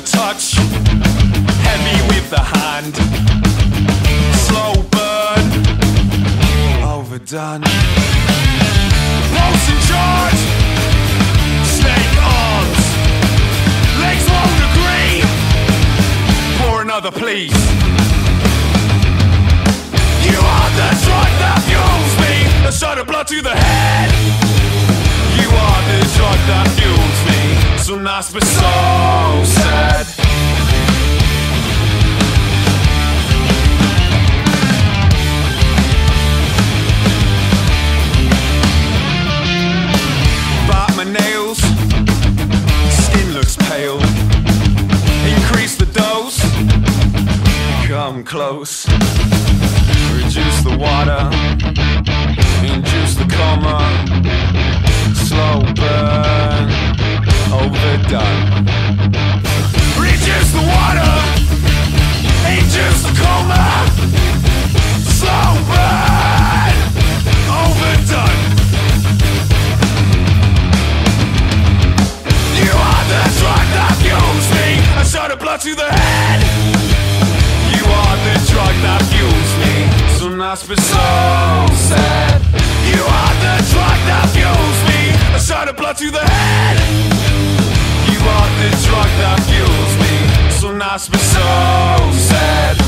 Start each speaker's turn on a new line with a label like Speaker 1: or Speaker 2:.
Speaker 1: the touch, heavy with the hand. Slow burn, overdone. Pulse in charge, snake arms, legs won't agree. Pour another, please. You are the drug that fuels me. A shot of blood to the head. You are the drug that fuels me. So nice, but so sad. Close. Reduce the water. Induce the coma. Slow burn. Overdone. that's been so sad You are the drug that fuels me. A shot of blood to the head. You are the drug that fuels me. So nice, but so sad